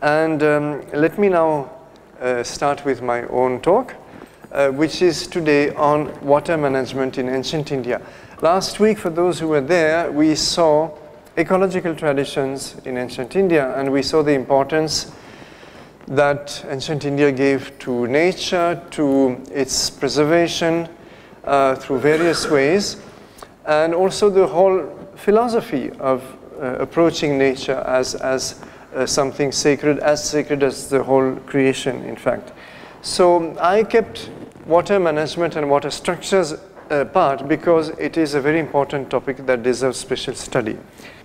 And um, let me now uh, start with my own talk, uh, which is today on water management in ancient India. Last week, for those who were there, we saw ecological traditions in ancient India, and we saw the importance that ancient India gave to nature, to its preservation uh, through various ways, and also the whole philosophy of uh, approaching nature as, as uh, something sacred, as sacred as the whole creation, in fact. So I kept water management and water structures apart because it is a very important topic that deserves special study.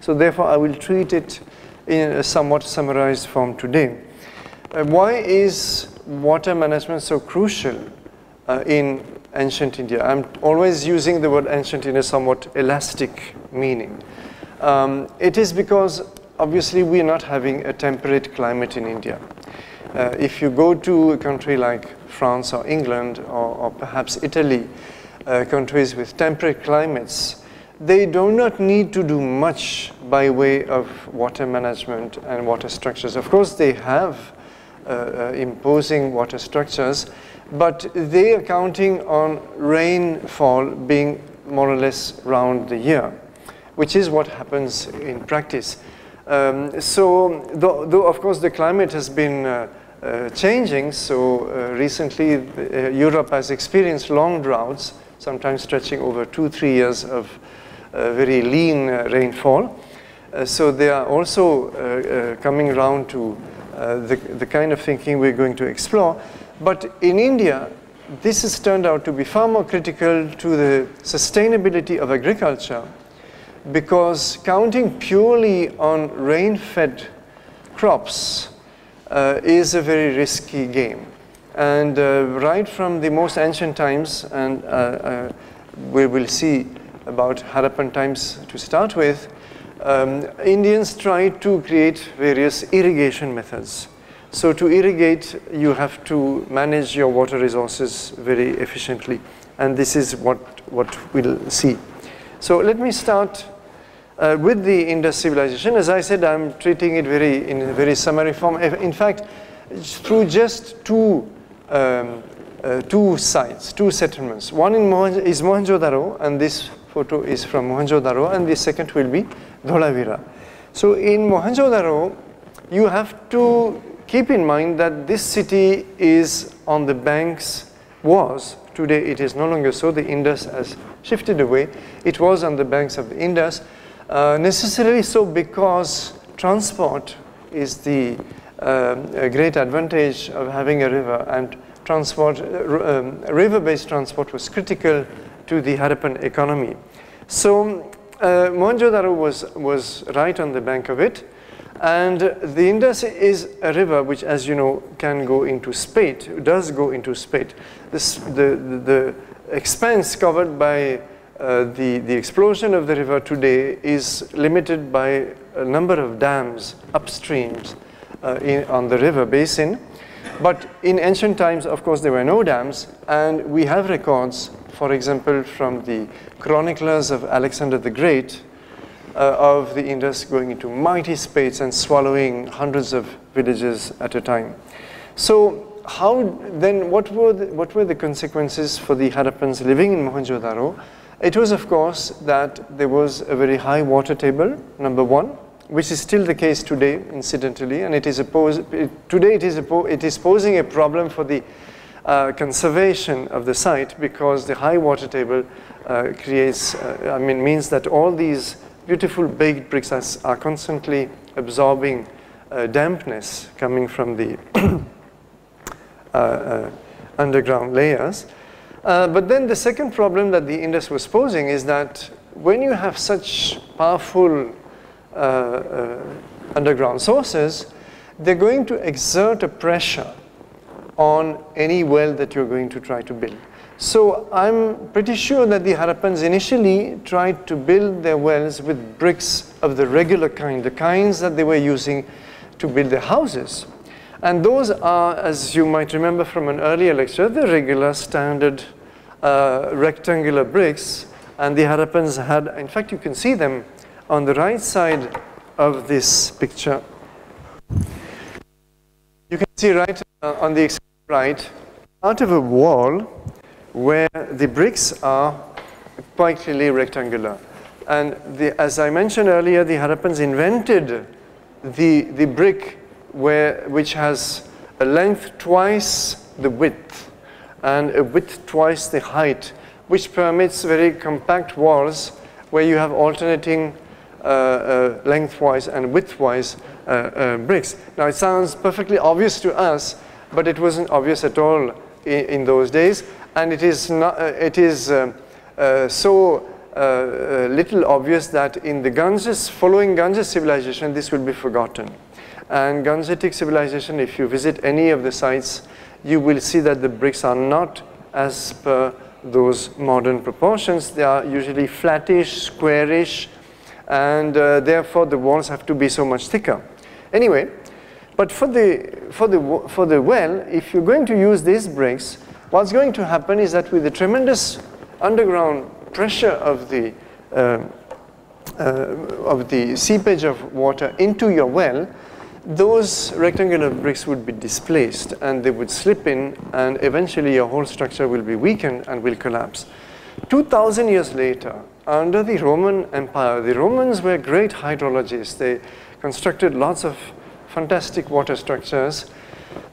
So therefore, I will treat it in a somewhat summarized form today. Uh, why is water management so crucial uh, in ancient India? I'm always using the word ancient in a somewhat elastic meaning. Um, it is because obviously we are not having a temperate climate in India. Uh, if you go to a country like France or England or, or perhaps Italy, uh, countries with temperate climates, they do not need to do much by way of water management and water structures. Of course, they have uh, uh, imposing water structures, but they are counting on rainfall being more or less round the year, which is what happens in practice. Um, so, though, though, of course the climate has been uh, uh, changing, so uh, recently uh, Europe has experienced long droughts, sometimes stretching over two, three years of uh, very lean uh, rainfall. so they are also coming around to the, the kind of thinking we're going to explore. But in India, this has turned out to be far more critical to the sustainability of agriculture because counting purely on rain-fed crops uh, is a very risky game. And uh, right from the most ancient times, and uh, uh we will see about Harappan times to start with, um, Indians tried to create various irrigation methods. So to irrigate, you have to manage your water resources very efficiently. And this is what, what we'll see. So let me start uh, with the Indus civilization, as I said, I'm treating it very in a very summary form. In fact, through just two, um, uh, two sites, two settlements. One in is Mohenjo-daro, and this photo is from Mohenjo-daro, and the second will be Dholavira. So in Mohenjo-daro, you have to keep in mind that this city is on the banks, was, today it is no longer so, the Indus has shifted away. It was on the banks of the Indus, uh, necessarily so because transport is the um, great advantage of having a river and transport, uh, um, river-based transport was critical to the Harappan economy. So uh, Mohenjo-daro was, was right on the bank of it. And the Indus is a river which, as you know, can go into spate, does go into spate. This, the, the, the expanse covered by uh, the, the explosion of the river today is limited by a number of dams upstreams uh, in, on the river basin. But in ancient times, of course, there were no dams, and we have records, for example, from the chroniclers of Alexander the Great, uh, of the Indus going into mighty spates and swallowing hundreds of villages at a time. So how then, what were the, what were the consequences for the Harappans living in Mohenjo-daro? It was, of course, that there was a very high water table, number one, which is still the case today, incidentally, and it is today it is, it is posing a problem for the uh, conservation of the site because the high water table uh, creates, uh, I mean, means that all these beautiful baked bricks are, are constantly absorbing uh, dampness coming from the uh, uh, underground layers. Uh, but then the second problem that the Indus was posing is that when you have such powerful uh, uh, underground sources, they're going to exert a pressure on any well that you're going to try to build. So I'm pretty sure that the Harappans initially tried to build their wells with bricks of the regular kind, the kinds that they were using to build their houses. And those are, as you might remember from an earlier lecture, the regular standard uh, rectangular bricks. And the Harappans had, in fact, you can see them on the right side of this picture. You can see right uh, on the right, out of a wall where the bricks are quite clearly rectangular. And the, as I mentioned earlier, the Harappans invented the, the brick where, which has a length twice the width and a width twice the height, which permits very compact walls where you have alternating uh, uh, lengthwise and widthwise uh, uh, bricks. Now it sounds perfectly obvious to us, but it wasn't obvious at all in, in those days, and it is not. Uh, it is um, uh, so little obvious that in the Ganges, following Ganges civilization, this will be forgotten. And Gangetic civilization, if you visit any of the sites, you will see that the bricks are not as per those modern proportions. They are usually flattish, squarish, and uh, therefore the walls have to be so much thicker. Anyway, but for the, for, the, for the well, if you're going to use these bricks, what's going to happen is that with the tremendous underground pressure of the, uh, uh, of the seepage of water into your well, those rectangular bricks would be displaced and they would slip in and eventually your whole structure will be weakened and will collapse. 2,000 years later, under the Roman Empire, the Romans were great hydrologists. They constructed lots of fantastic water structures,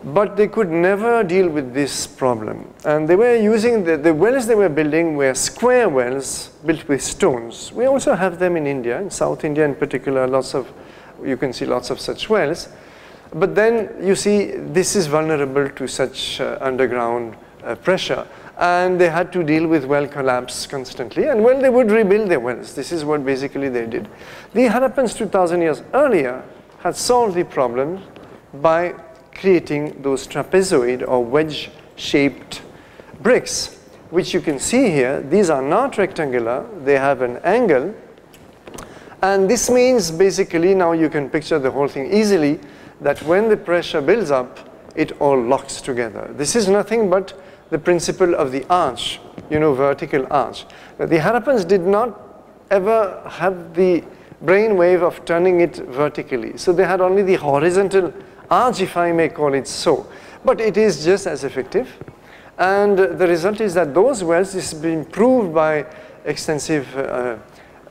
but they could never deal with this problem. And they were using, the, the wells they were building were square wells built with stones. We also have them in India, in South India in particular, lots of you can see lots of such wells. But then you see this is vulnerable to such uh, underground uh, pressure. And they had to deal with well collapse constantly. And well, they would rebuild their wells. This is what basically they did. The Harappans 2,000 years earlier had solved the problem by creating those trapezoid or wedge-shaped bricks, which you can see here. These are not rectangular. They have an angle and this means basically now you can picture the whole thing easily that when the pressure builds up, it all locks together. This is nothing but the principle of the arch, you know, vertical arch. Now, the Harappans did not ever have the brainwave of turning it vertically. So they had only the horizontal arch, if I may call it so. But it is just as effective. And the result is that those wells, this has been proved by extensive uh,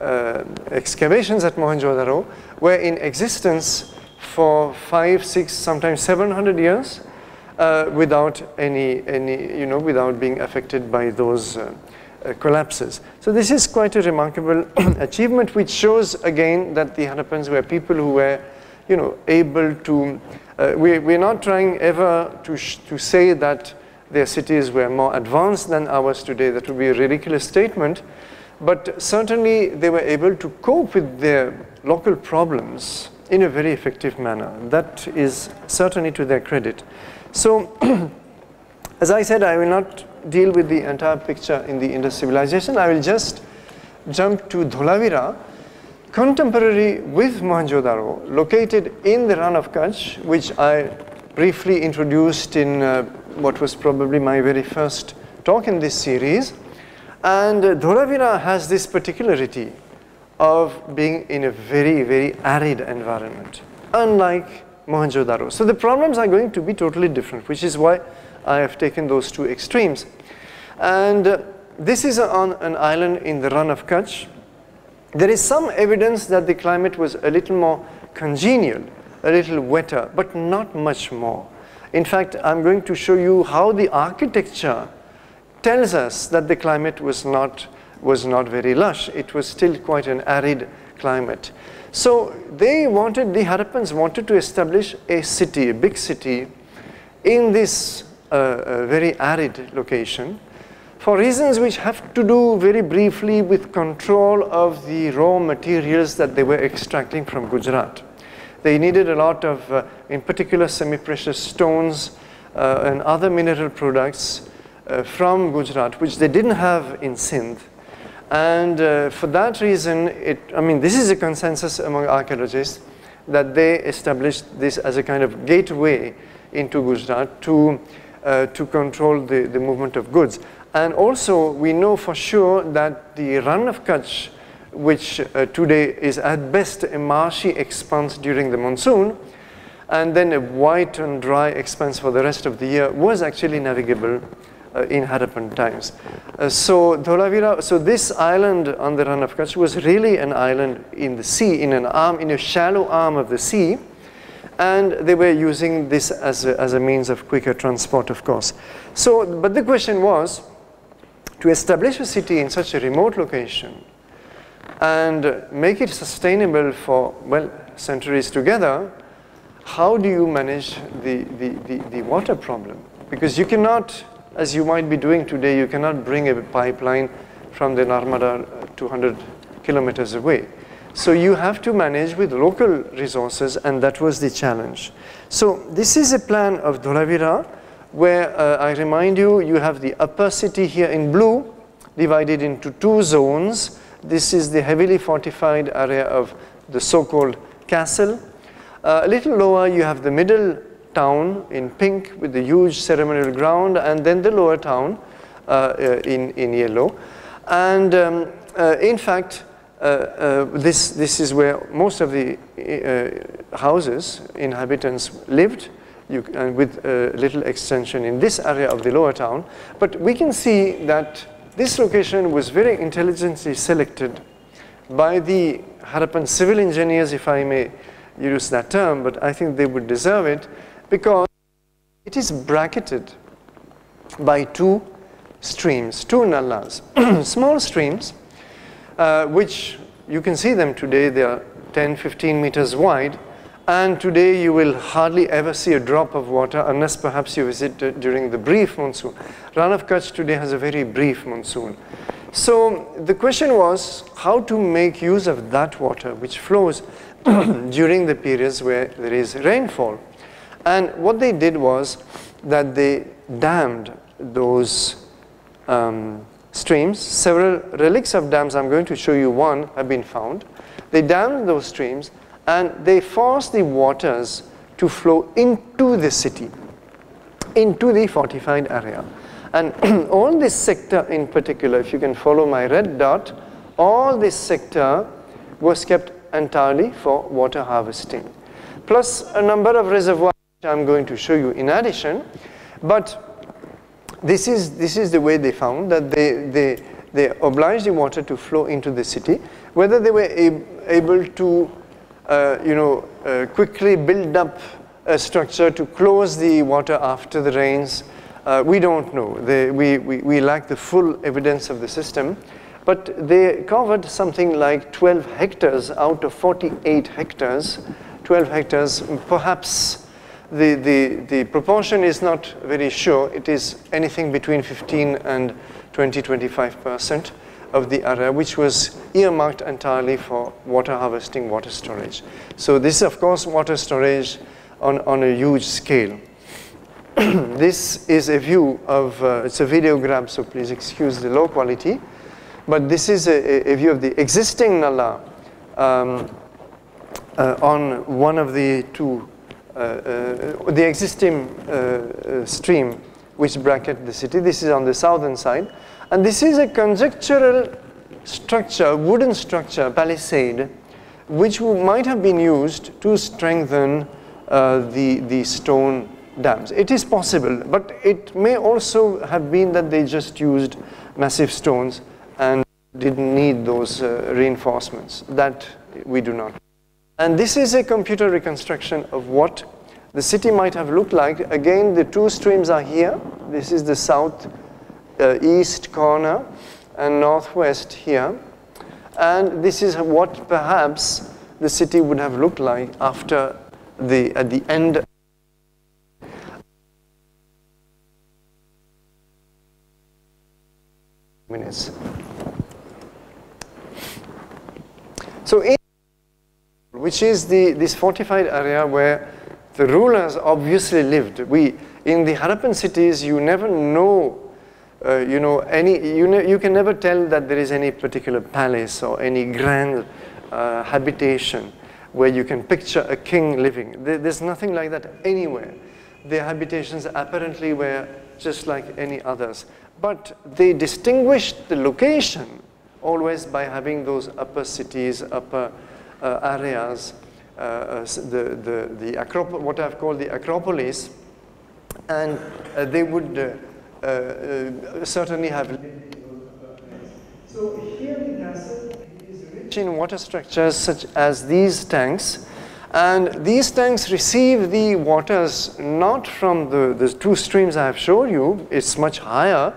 uh, excavations at Mohenjo-Daro were in existence for five, six, sometimes 700 years uh, without any, any, you know, without being affected by those uh, uh, collapses. So this is quite a remarkable achievement which shows again that the Harappans were people who were, you know, able to, uh, we, we're not trying ever to, to say that their cities were more advanced than ours today. That would be a ridiculous statement. But certainly they were able to cope with their local problems in a very effective manner. That is certainly to their credit. So, as I said, I will not deal with the entire picture in the Indus civilization. I will just jump to Dholavira, contemporary with Mohenjo-Daro, located in the Rann of Kutch, which I briefly introduced in uh, what was probably my very first talk in this series. And Dholavira has this particularity of being in a very, very arid environment, unlike Mohenjo-Daro. So the problems are going to be totally different, which is why I have taken those two extremes. And uh, this is on an island in the Rann of Kutch. There is some evidence that the climate was a little more congenial, a little wetter, but not much more. In fact, I'm going to show you how the architecture tells us that the climate was not, was not very lush. It was still quite an arid climate. So they wanted, the Harappans wanted to establish a city, a big city, in this uh, very arid location for reasons which have to do very briefly with control of the raw materials that they were extracting from Gujarat. They needed a lot of, uh, in particular, semi-precious stones uh, and other mineral products uh, from Gujarat, which they didn't have in Sindh. And uh, for that reason, it, I mean, this is a consensus among archaeologists that they established this as a kind of gateway into Gujarat to, uh, to control the, the movement of goods. And also, we know for sure that the Rann of Kutch, which uh, today is at best a marshy expanse during the monsoon, and then a white and dry expanse for the rest of the year was actually navigable uh, in Harappan times. Uh, so Dholavira, so this island on the Rann of Kutch was really an island in the sea, in an arm, in a shallow arm of the sea, and they were using this as a, as a means of quicker transport, of course. So, but the question was, to establish a city in such a remote location and make it sustainable for, well, centuries together, how do you manage the, the, the, the water problem? Because you cannot as you might be doing today, you cannot bring a pipeline from the Narmada 200 kilometers away. So you have to manage with local resources, and that was the challenge. So this is a plan of Dholavira, where uh, I remind you, you have the upper city here in blue, divided into two zones. This is the heavily fortified area of the so-called castle. Uh, a little lower, you have the middle town in pink with the huge ceremonial ground, and then the lower town uh, uh, in, in yellow. And um, uh, in fact, uh, uh, this, this is where most of the uh, houses, inhabitants lived, you, and with a little extension in this area of the lower town. But we can see that this location was very intelligently selected by the Harappan civil engineers, if I may use that term, but I think they would deserve it, because it is bracketed by two streams, two nallas, small streams, uh, which you can see them today, they are 10, 15 meters wide, and today you will hardly ever see a drop of water unless perhaps you visit during the brief monsoon. Rann of Kutch today has a very brief monsoon. So the question was how to make use of that water which flows during the periods where there is rainfall. And what they did was that they dammed those um, streams. Several relics of dams, I'm going to show you one, have been found. They dammed those streams and they forced the waters to flow into the city, into the fortified area. And all this sector in particular, if you can follow my red dot, all this sector was kept entirely for water harvesting. Plus a number of reservoirs I'm going to show you in addition. But this is, this is the way they found that they, they, they obliged the water to flow into the city. Whether they were ab able to uh, you know, uh, quickly build up a structure to close the water after the rains, uh, we don't know. They, we, we, we lack the full evidence of the system. But they covered something like 12 hectares out of 48 hectares, 12 hectares, perhaps the, the, the proportion is not very sure. It is anything between 15 and 20, 25% of the area, which was earmarked entirely for water harvesting, water storage. So this is, of course, water storage on, on a huge scale. this is a view of, uh, it's a video grab, so please excuse the low quality. But this is a, a view of the existing Nala um, uh, on one of the two the existing uh, stream which bracket the city. This is on the southern side. And this is a conjectural structure, wooden structure, palisade, which might have been used to strengthen uh, the, the stone dams. It is possible, but it may also have been that they just used massive stones and didn't need those uh, reinforcements. That we do not. And this is a computer reconstruction of what the city might have looked like. Again, the two streams are here. This is the south uh, east corner and northwest here. And this is what perhaps the city would have looked like after the, at the end minutes. So in which is the, this fortified area where the rulers obviously lived. We, in the Harappan cities, you never know, uh, you know, any, you, you can never tell that there is any particular palace or any grand uh, habitation where you can picture a king living. There, there's nothing like that anywhere. Their habitations apparently were just like any others. But they distinguished the location always by having those upper cities, upper areas uh, the, the, the Acrop what I've called the Acropolis, and uh, they would uh, uh, certainly have. So here the castle is rich in water structures such as these tanks, and these tanks receive the waters not from the, the two streams I have shown you, it's much higher,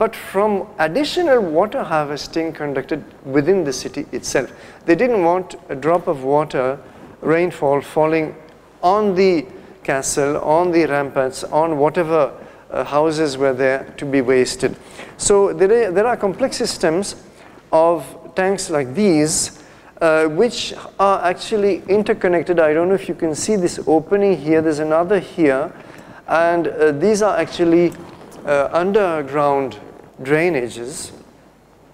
but from additional water harvesting conducted within the city itself. They didn't want a drop of water, rainfall falling on the castle, on the ramparts, on whatever uh, houses were there to be wasted. So there are, there are complex systems of tanks like these uh, which are actually interconnected. I don't know if you can see this opening here. There's another here. And uh, these are actually uh, underground drainages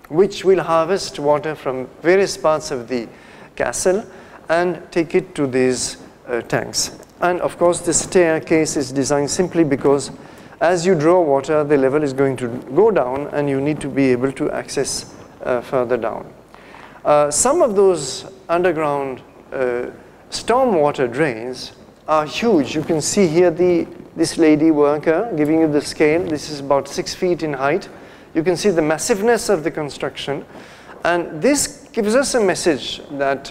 which will harvest water from various parts of the castle and take it to these uh, tanks. And of course, the staircase is designed simply because as you draw water, the level is going to go down and you need to be able to access uh, further down. Uh, some of those underground uh, stormwater drains are huge. You can see here the, this lady worker giving you the scale. This is about six feet in height. You can see the massiveness of the construction. And this gives us a message that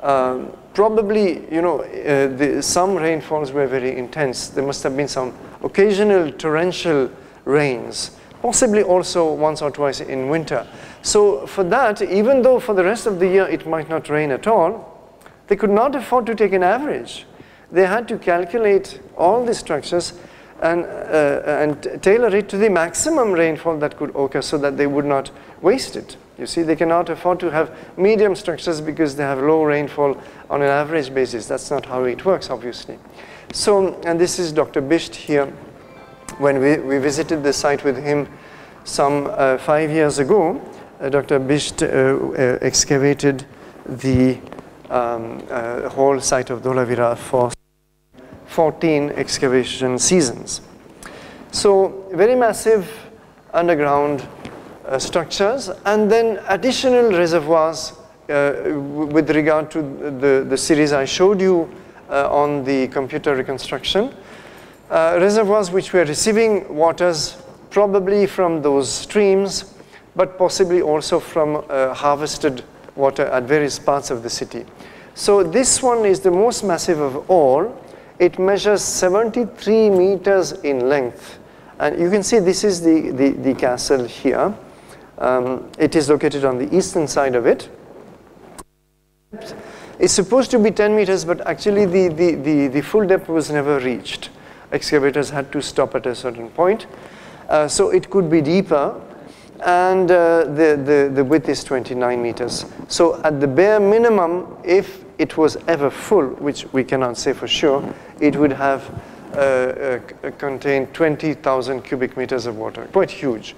um, probably, you know, uh, the, some rainfalls were very intense. There must have been some occasional torrential rains, possibly also once or twice in winter. So for that, even though for the rest of the year it might not rain at all, they could not afford to take an average. They had to calculate all the structures and, uh, and tailor it to the maximum rainfall that could occur so that they would not waste it. You see, they cannot afford to have medium structures because they have low rainfall on an average basis. That's not how it works, obviously. So, and this is Dr. Bisht here. When we, we visited the site with him some uh, five years ago, uh, Dr. Bisht uh, uh, excavated the um, uh, whole site of Dholavira for 14 excavation seasons. So very massive underground uh, structures and then additional reservoirs uh, with regard to the, the series I showed you uh, on the computer reconstruction. Uh, reservoirs which were receiving waters probably from those streams but possibly also from uh, harvested water at various parts of the city. So this one is the most massive of all it measures 73 meters in length. And you can see this is the, the, the castle here. Um, it is located on the eastern side of it. It's supposed to be 10 meters, but actually the, the, the, the full depth was never reached. Excavators had to stop at a certain point. Uh, so it could be deeper, and uh, the, the, the width is 29 meters. So at the bare minimum, if it was ever full, which we cannot say for sure, it would have uh, uh, contained 20,000 cubic meters of water, quite huge.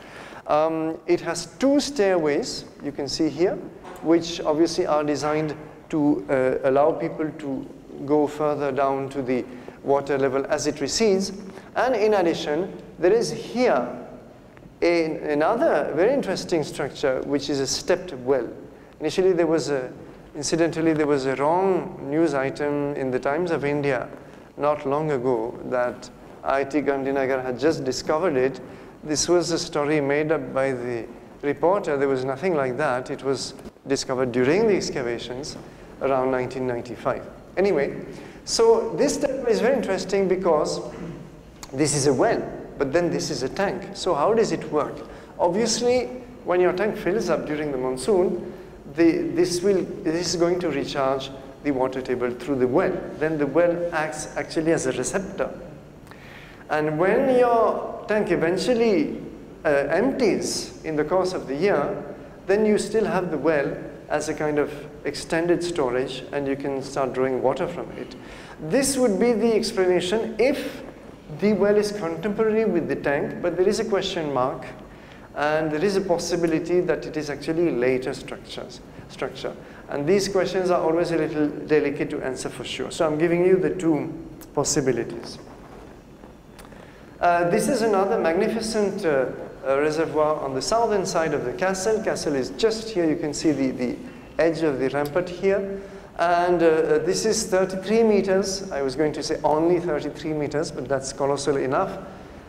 Um, it has two stairways, you can see here, which obviously are designed to uh, allow people to go further down to the water level as it recedes. And in addition, there is here a, another very interesting structure, which is a stepped well. Initially, there was a Incidentally, there was a wrong news item in the Times of India not long ago that IIT Gandhinagar had just discovered it. This was a story made up by the reporter. There was nothing like that. It was discovered during the excavations around 1995. Anyway, so this is very interesting because this is a well, but then this is a tank. So how does it work? Obviously, when your tank fills up during the monsoon, the, this, will, this is going to recharge the water table through the well. Then the well acts actually as a receptor. And when your tank eventually uh, empties in the course of the year, then you still have the well as a kind of extended storage and you can start drawing water from it. This would be the explanation if the well is contemporary with the tank, but there is a question mark and there is a possibility that it is actually later structures, structure. And these questions are always a little delicate to answer for sure. So I'm giving you the two possibilities. Uh, this is another magnificent uh, uh, reservoir on the southern side of the castle. Castle is just here. You can see the, the edge of the rampart here. And uh, this is 33 meters. I was going to say only 33 meters, but that's colossal enough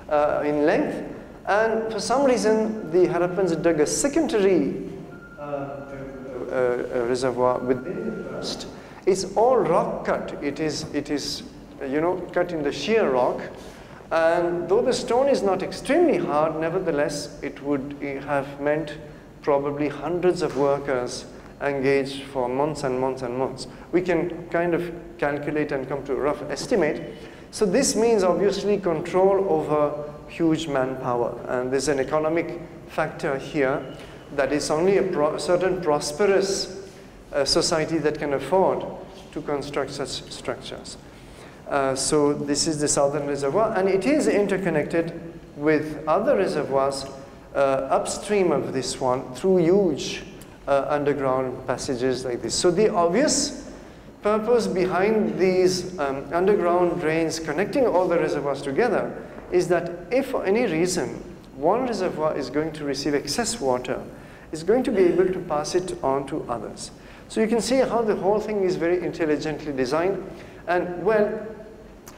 uh, in length. And for some reason, the Harappans dug a secondary uh, uh, reservoir within the first. It's all rock cut. It is, it is, you know, cut in the sheer rock. And though the stone is not extremely hard, nevertheless, it would have meant probably hundreds of workers engaged for months and months and months. We can kind of calculate and come to a rough estimate. So this means obviously control over huge manpower. And there's an economic factor here that is only a pro certain prosperous uh, society that can afford to construct such structures. Uh, so this is the southern reservoir, and it is interconnected with other reservoirs uh, upstream of this one through huge uh, underground passages like this. So the obvious purpose behind these um, underground drains connecting all the reservoirs together is that if for any reason one reservoir is going to receive excess water, it's going to be able to pass it on to others. So you can see how the whole thing is very intelligently designed. And well,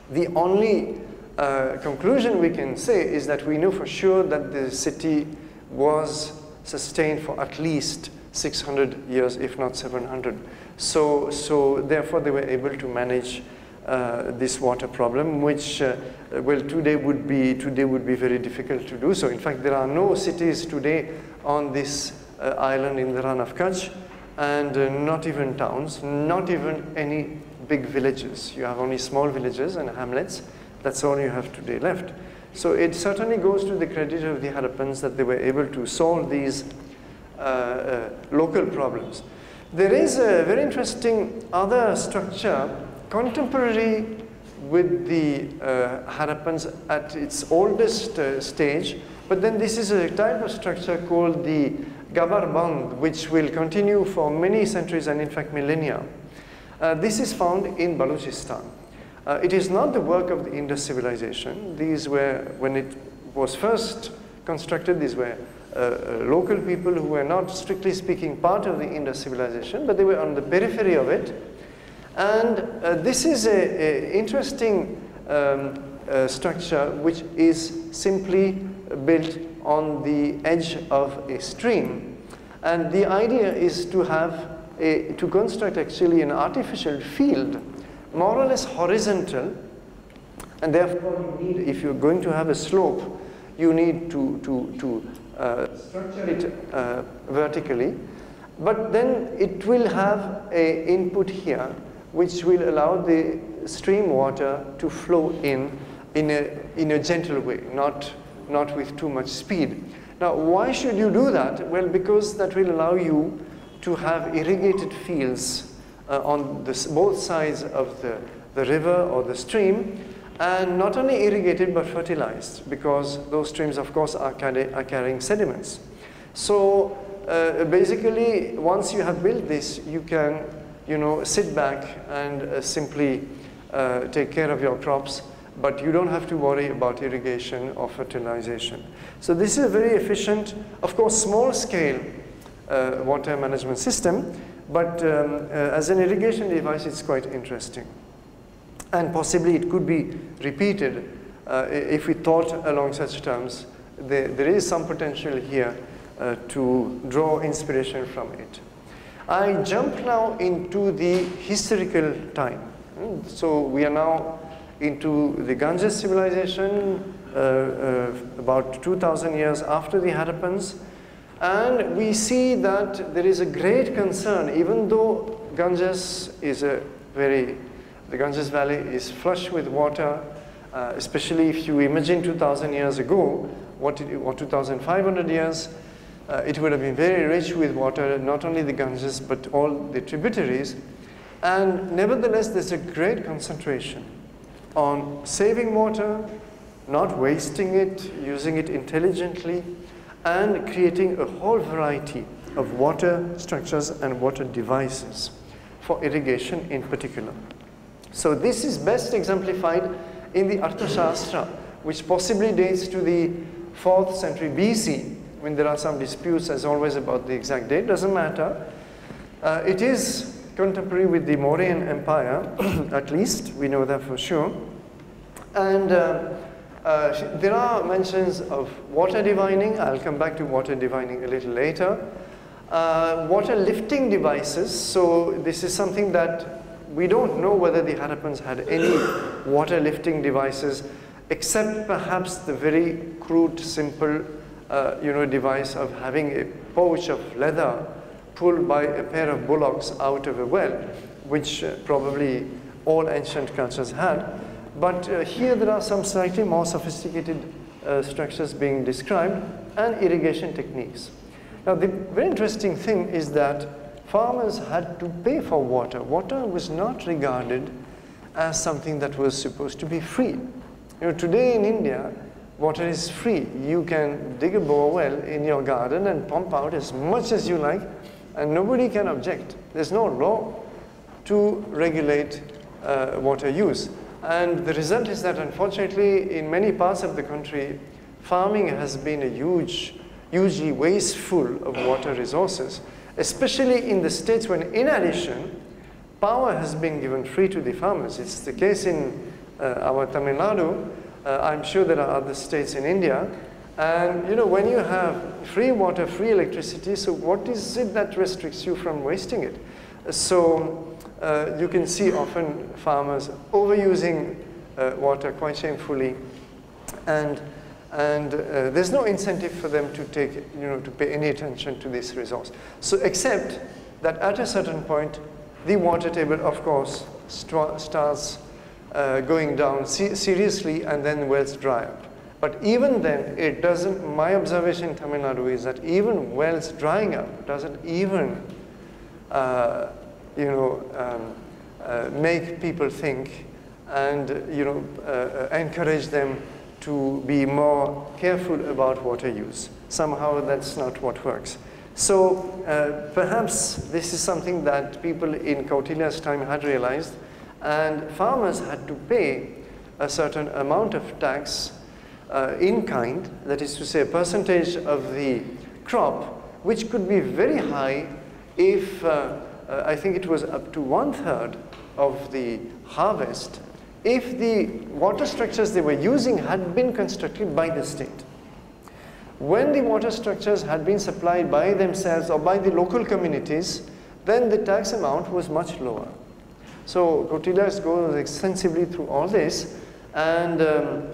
the only uh, conclusion we can say is that we know for sure that the city was sustained for at least 600 years, if not 700. So, so therefore they were able to manage uh, this water problem, which, uh, well, today would, be, today would be very difficult to do so. In fact, there are no cities today on this uh, island in the Rann of Kutch, and uh, not even towns, not even any big villages. You have only small villages and hamlets. That's all you have today left. So it certainly goes to the credit of the Harappans that they were able to solve these uh, uh, local problems. There is a very interesting other structure contemporary with the uh, Harappans at its oldest uh, stage, but then this is a type of structure called the Gabar Band, which will continue for many centuries and in fact millennia. Uh, this is found in Balochistan. Uh, it is not the work of the Indus civilization. These were, when it was first constructed, these were uh, uh, local people who were not strictly speaking part of the Indus civilization, but they were on the periphery of it. And uh, this is an interesting um, uh, structure which is simply built on the edge of a stream. And the idea is to have a, to construct actually an artificial field, more or less horizontal, and therefore you need, if you're going to have a slope, you need to, to, to structure it uh, vertically, but then it will have a input here which will allow the stream water to flow in in a, in a gentle way, not, not with too much speed. Now, why should you do that? Well, because that will allow you to have irrigated fields uh, on this, both sides of the, the river or the stream, and not only irrigated but fertilized because those streams of course are, are carrying sediments. So uh, basically once you have built this you can you know sit back and uh, simply uh, take care of your crops but you don't have to worry about irrigation or fertilization. So this is a very efficient, of course small scale uh, water management system but um, uh, as an irrigation device it's quite interesting and possibly it could be repeated uh, if we thought along such terms. There, there is some potential here uh, to draw inspiration from it. I jump now into the historical time. Hmm, so we are now into the Ganges civilization uh, uh about 2,000 years after the Harappans. And we see that there is a great concern, even though Ganges is a very the Ganges Valley is flush with water, uh, especially if you imagine 2,000 years ago, what, what 2,500 years, uh, it would have been very rich with water, not only the Ganges, but all the tributaries. And nevertheless, there's a great concentration on saving water, not wasting it, using it intelligently, and creating a whole variety of water structures and water devices for irrigation in particular. So this is best exemplified in the Arthashastra, which possibly dates to the 4th century BC, when there are some disputes as always about the exact date, doesn't matter. Uh, it is contemporary with the Mauryan Empire, at least, we know that for sure. And uh, uh, there are mentions of water divining. I'll come back to water divining a little later. Uh, water lifting devices. So this is something that we don't know whether the Harappans had any water lifting devices, except perhaps the very crude, simple, uh, you know, device of having a pouch of leather pulled by a pair of bullocks out of a well, which uh, probably all ancient cultures had. But uh, here there are some slightly more sophisticated uh, structures being described and irrigation techniques. Now the very interesting thing is that farmers had to pay for water. Water was not regarded as something that was supposed to be free. You know, today in India, water is free. You can dig a bore well in your garden and pump out as much as you like and nobody can object. There's no law to regulate uh, water use. And the result is that unfortunately in many parts of the country, farming has been a huge, hugely wasteful of water resources, especially in the states when in addition, power has been given free to the farmers. It's the case in uh, our Tamil Nadu. Uh, I'm sure there are other states in India and you know, when you have free water, free electricity, so what is it that restricts you from wasting it? So uh, you can see often farmers overusing uh, water quite shamefully, and and uh, there's no incentive for them to take, you know, to pay any attention to this resource. So except that at a certain point, the water table, of course, starts uh, going down seriously, and then wells dry up. But even then, it doesn't, my observation in Tamil Nadu is that even wells drying up doesn't even, uh, you know, um, uh, make people think and, you know, uh, uh, encourage them to be more careful about water use. Somehow that's not what works. So uh, perhaps this is something that people in Kautilya's time had realized and farmers had to pay a certain amount of tax uh, in kind, that is to say a percentage of the crop, which could be very high if, uh, uh, I think it was up to one third of the harvest, if the water structures they were using had been constructed by the state. When the water structures had been supplied by themselves or by the local communities, then the tax amount was much lower. So Kautilya goes extensively through all this and um,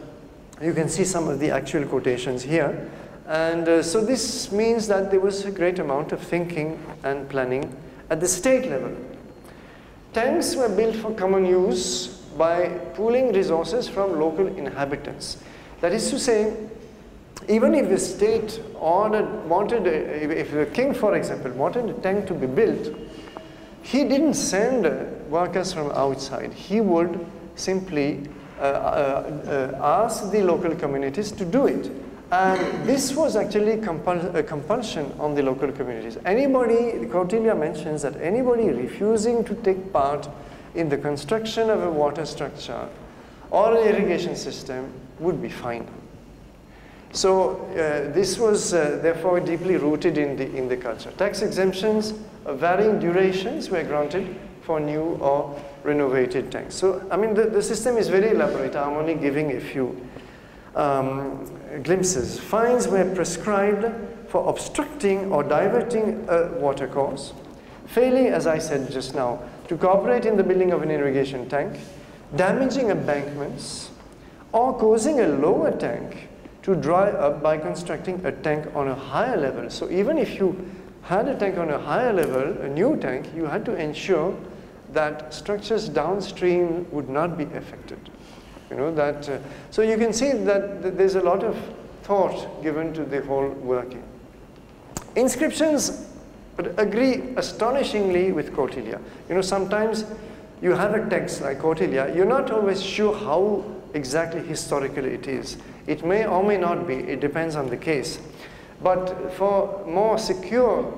you can see some of the actual quotations here. And uh, so this means that there was a great amount of thinking and planning at the state level. Tanks were built for common use by pooling resources from local inhabitants. That is to say, even if the state ordered, wanted, if the king, for example, wanted a tank to be built, he didn't send workers from outside. He would simply uh, uh, uh, ask the local communities to do it. And this was actually compul a compulsion on the local communities. Anybody, Kautilya mentions that anybody refusing to take part in the construction of a water structure or an irrigation system would be fined. So uh, this was uh, therefore deeply rooted in the, in the culture. Tax exemptions of varying durations were granted for new or renovated tanks. So, I mean, the, the system is very elaborate. I'm only giving a few um, glimpses. Fines were prescribed for obstructing or diverting a watercourse, failing, as I said just now, to cooperate in the building of an irrigation tank, damaging embankments, or causing a lower tank to dry up by constructing a tank on a higher level. So even if you had a tank on a higher level, a new tank, you had to ensure that structures downstream would not be affected. You know, that, uh, so you can see that, that there's a lot of thought given to the whole working. Inscriptions agree astonishingly with Kautilya. You know, sometimes you have a text like Kautilya, you're not always sure how exactly historical it is. It may or may not be, it depends on the case. But for more secure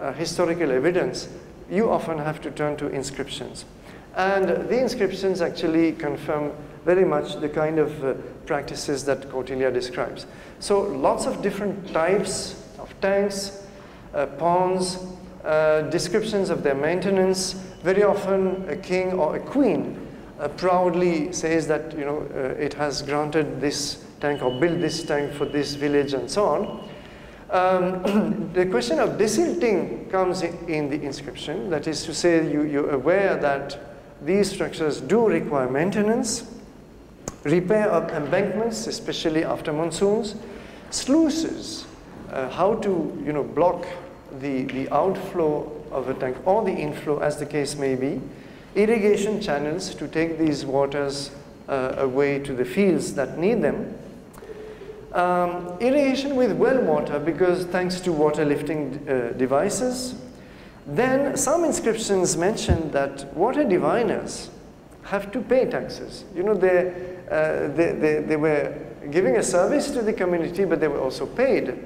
uh, historical evidence, you often have to turn to inscriptions. And the inscriptions actually confirm very much the kind of uh, practices that Kautilya describes. So lots of different types of tanks, uh, ponds, uh, descriptions of their maintenance. Very often, a king or a queen uh, proudly says that you know it has granted this tank or built this tank for this village and so on. Um, the question of desilting comes in, in, the inscription. That is to say, you, you're aware that these structures do require maintenance, repair of embankments, especially after monsoons, sluices, uh, how to you know, block the, the outflow of a tank or the inflow as the case may be, irrigation channels to take these waters uh, away to the fields that need them, um, irrigation with well water because thanks to water lifting uh, devices. Then some inscriptions mention that water diviners have to pay taxes. You know, they, uh, they, they, they, were giving a service to the community, but they were also paid.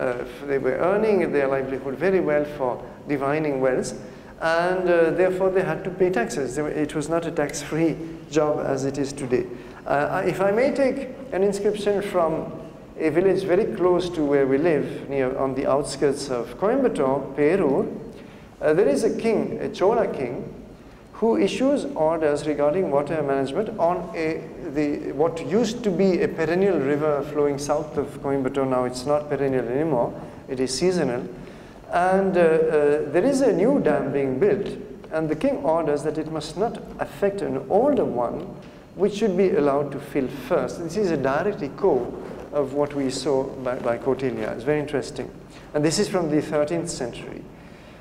Uh, they were earning their livelihood very well for divining wells, and uh, therefore they had to pay taxes. It was not a tax-free job as it is today. Uh, if I may take an inscription from a village very close to where we live, near on the outskirts of Coimbatore, Perur, uh, there is a king, a Chola king, who issues orders regarding water management on a, the, what used to be a perennial river flowing south of Coimbatore. Now it's not perennial anymore, it is seasonal. And uh, uh, there is a new dam being built, and the king orders that it must not affect an older one, which should be allowed to fill first. This is a direct echo of what we saw by, by. It's very interesting. And this is from the 13th century.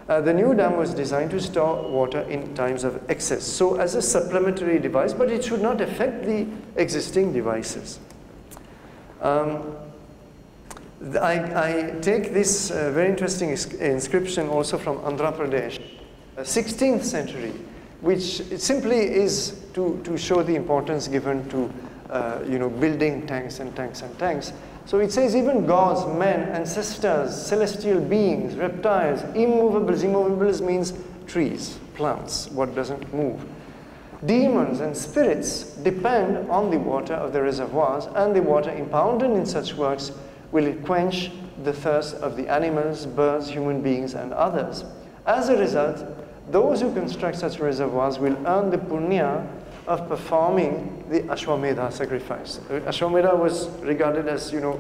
Uh, the new dam was designed to store water in times of excess, so as a supplementary device, but it should not affect the existing devices. Um, I, I, take this uh, very interesting inscription also from Andhra Pradesh, uh, 16th century, which simply is to, to show the importance given to uh, you know, building tanks and tanks and tanks. So it says even gods, men, ancestors, celestial beings, reptiles, immovables. Immovables means trees, plants, what doesn't move. Demons and spirits depend on the water of the reservoirs and the water impounded in such works will quench the thirst of the animals, birds, human beings and others. As a result, those who construct such reservoirs will earn the punya of performing the Ashwamedha sacrifice. Ashwamedha was regarded as, you know,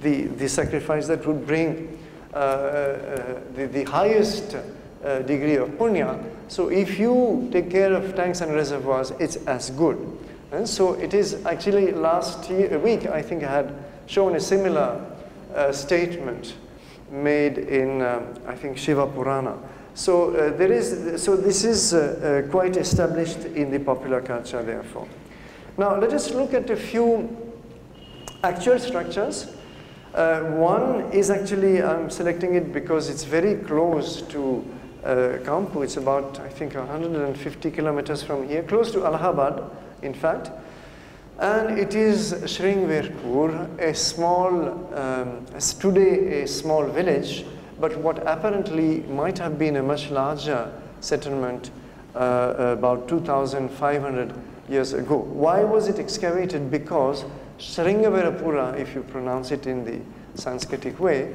the, the sacrifice that would bring uh, uh, the, the highest uh, degree of punya. So if you take care of tanks and reservoirs, it's as good. And so it is actually last year, week, I think I had shown a similar uh, statement made in, um, I think, Shiva Purana. So uh, there is, so this is uh, uh, quite established in the popular culture, therefore. Now let us look at a few actual structures. Uh, one is actually, I'm selecting it because it's very close to uh, Kanpur. It's about, I think, 150 kilometers from here, close to Allahabad, in fact. And it is Shringverpur, a small, um, today a small village but what apparently might have been a much larger settlement uh, about 2,500 years ago. Why was it excavated? Because Sringaverapura, if you pronounce it in the Sanskritic way,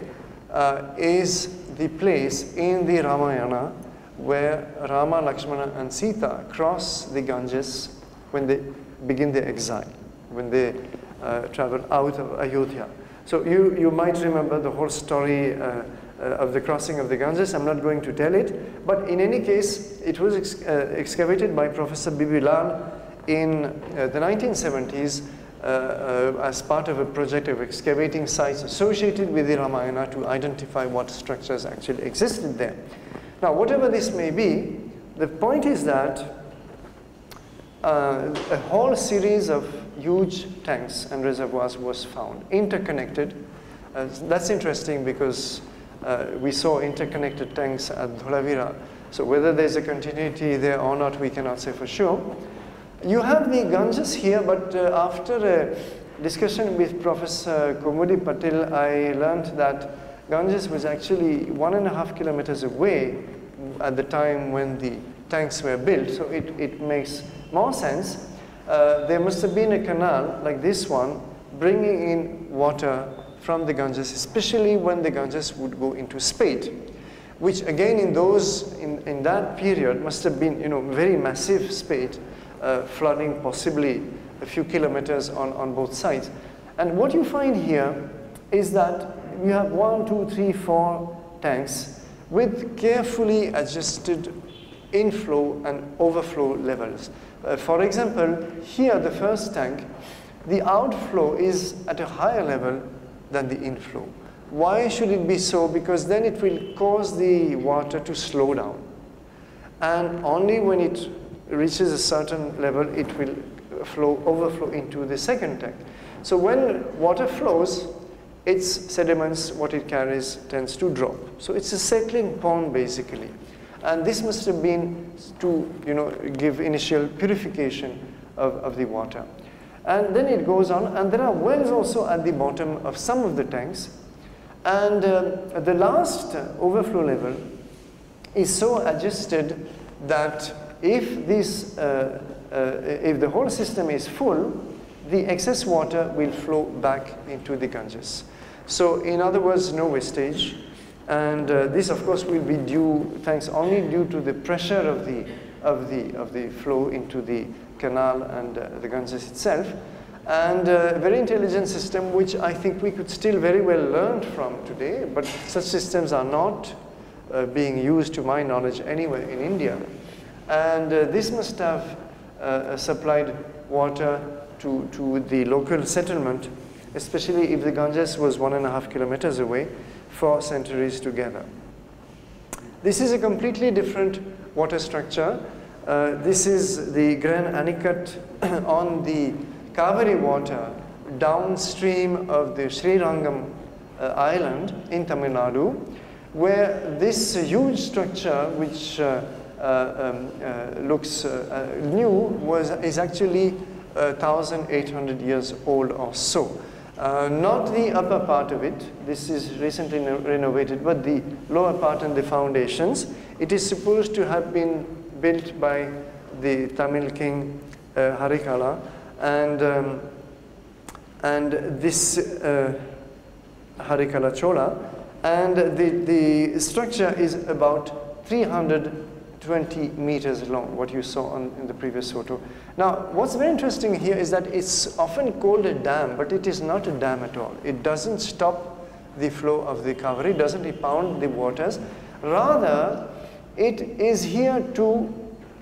uh, is the place in the Ramayana where Rama, Lakshmana and Sita cross the Ganges when they begin their exile, when they uh, travel out of Ayodhya. So you, you might remember the whole story uh, of the crossing of the Ganges. I'm not going to tell it. But in any case, it was ex uh, excavated by Professor B.B. Lal in uh, the 1970s uh, uh, as part of a project of excavating sites associated with the Ramayana to identify what structures actually existed there. Now, whatever this may be, the point is that uh, a whole series of huge tanks and reservoirs was found, interconnected. that's interesting because uh, we saw interconnected tanks at Dholavira. So whether there's a continuity there or not, we cannot say for sure. You have the Ganges here, but uh, after a discussion with Professor Kumudi Patil, I learned that Ganges was actually one and a half kilometers away at the time when the tanks were built, so it, it makes more sense. Uh, there must have been a canal like this one bringing in water from the Ganges, especially when the Ganges would go into spate. which again in those, in, in that period must have been, you know, very massive spate, uh, flooding possibly a few kilometers on, on both sides. And what you find here is that you have one, two, three, four tanks with carefully adjusted inflow and overflow levels. Uh, for example, here the first tank, the outflow is at a higher level than the inflow. Why should it be so? Because then it will cause the water to slow down. And only when it reaches a certain level, it will flow, overflow into the second tank. So when water flows, its sediments, what it carries, tends to drop. So it's a settling pond basically. And this must have been to you know, give initial purification of, of the water. And then it goes on, and there are wells also at the bottom of some of the tanks. And uh, the last overflow level is so adjusted that if, this, uh, uh, if the whole system is full, the excess water will flow back into the Ganges. So in other words, no wastage. And uh, this, of course, will be due, thanks only due to the pressure of the, of the, of the flow into the canal and uh, the Ganges itself. And uh, a very intelligent system, which I think we could still very well learn from today, but such systems are not uh, being used, to my knowledge, anywhere in India. And this must have supplied water to, to the local settlement, especially if the Ganges was one and a half kilometers away for centuries together. This is a completely different water structure. Uh, this is the Grand Anicut on the Kaveri water downstream of the Srirangam uh, island in Tamil Nadu, where this huge structure, which uh, uh um, uh, looks new, was, is actually 1,800 years old or so. Not the upper part of it, this is recently renovated, but the lower part and the foundations. It is supposed to have been built by the Tamil king uh, Karikala, and, um, and this uh, Karikala Chola, and the, the structure is about 320 meters long, what you saw on, in the previous photo. Now, what's very interesting here is that it's often called a dam, but it is not a dam at all. It doesn't stop the flow of the Kaveri, doesn't impound the waters. Rather, it is here to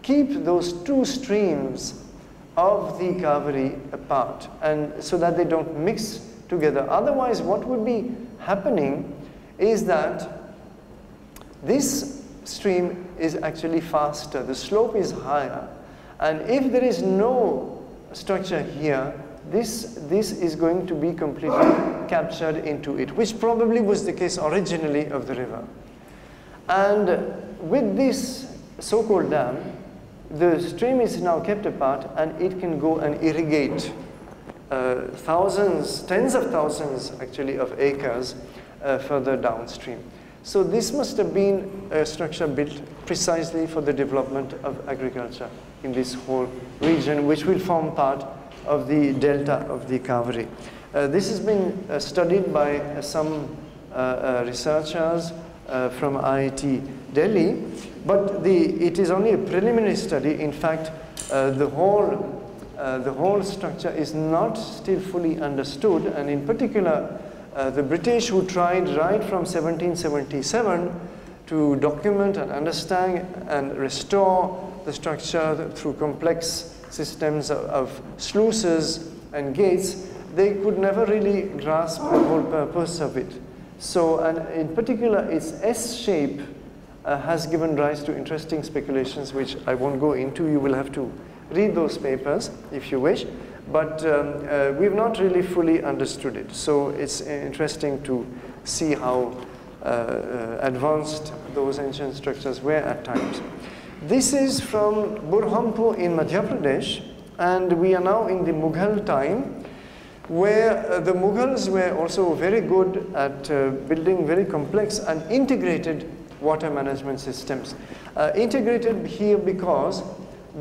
keep those two streams of the Kaveri apart, and so that they don't mix together. Otherwise, what would be happening is that this stream is actually faster, the slope is higher. And if there is no structure here, this, this is going to be completely captured into it, which probably was the case originally of the river. And with this so-called dam, the stream is now kept apart and it can go and irrigate uh, thousands, tens of thousands actually of acres uh, further downstream. So this must have been a structure built precisely for the development of agriculture in this whole region, which will form part of the delta of the Kaveri. Uh, this has been uh, studied by uh, some uh, researchers uh, from IIT Delhi, but the, it is only a preliminary study. In fact, the, whole, the whole structure is not still fully understood, and in particular, uh, the British who tried right from 1777 to document and understand and restore the structure through complex systems of, of sluices and gates, they could never really grasp the whole purpose of it. So, and in particular, its S shape uh, has given rise to interesting speculations, which I won't go into. You will have to read those papers if you wish but um, uh, we've not really fully understood it. So it's interesting to see how uh, uh, advanced those ancient structures were at times. This is from Burhanpur in Madhya Pradesh, and we are now in the Mughal time, where uh, the Mughals were also very good at uh, building very complex and integrated water management systems. Uh, integrated here because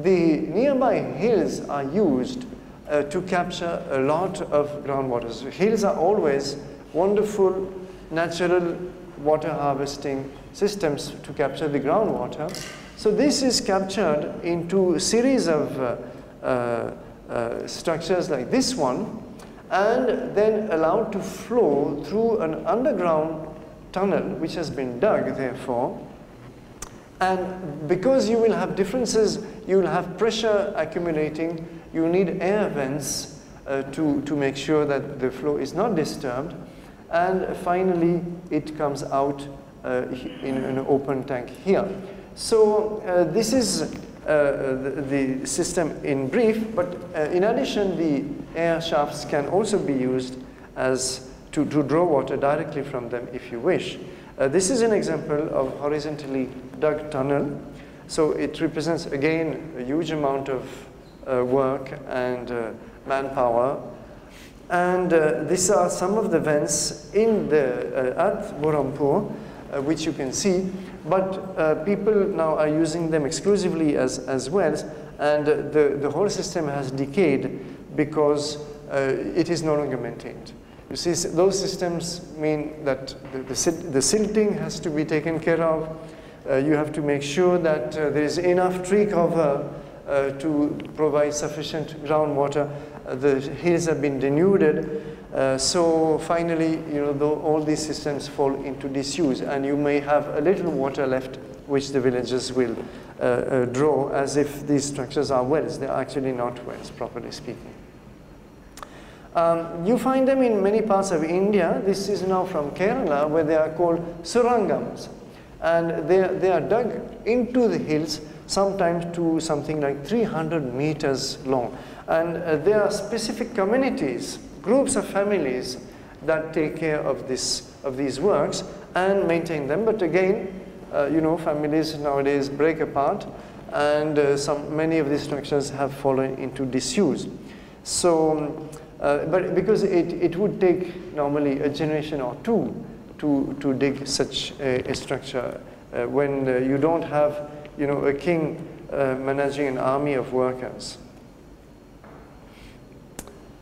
the nearby hills are used uh, to capture a lot of groundwater. So hills are always wonderful natural water harvesting systems to capture the groundwater. So this is captured into a series of uh, uh, uh, structures like this one and then allowed to flow through an underground tunnel which has been dug therefore and because you will have differences you will have pressure accumulating you need air vents uh, to, to make sure that the flow is not disturbed and finally it comes out uh, in an open tank here. So uh, this is uh, the, the, system in brief, but uh, in addition the air shafts can also be used as to, to draw water directly from them if you wish. Uh, this is an example of horizontally dug tunnel. So it represents again a huge amount of uh, work and manpower and uh, these are some of the vents in the, uh, at Burhanpur, uh, which you can see. But uh, people now are using them exclusively as, as wells, and the, the whole system has decayed because uh, it is no longer maintained. You see, those systems mean that the, the, the silting has to be taken care of. Uh, you have to make sure that there is enough tree cover to provide sufficient groundwater the hills have been denuded. Uh, so finally, you know, the, all these systems fall into disuse, and you may have a little water left, which the villagers will uh, uh, draw as if these structures are wells. They are actually not wells, properly speaking. Um, you find them in many parts of India. This is now from Kerala, where they are called surangams. And they, they are dug into the hills, sometimes to something like 300 meters long. And uh, there are specific communities, groups of families that take care of, this, of these works and maintain them. But again, uh, you know, families nowadays break apart and uh, some, many of these structures have fallen into disuse. So, uh, but because it, it would take normally a generation or two to, to dig such a, a structure uh, when uh, you don't have, you know, a king managing an army of workers.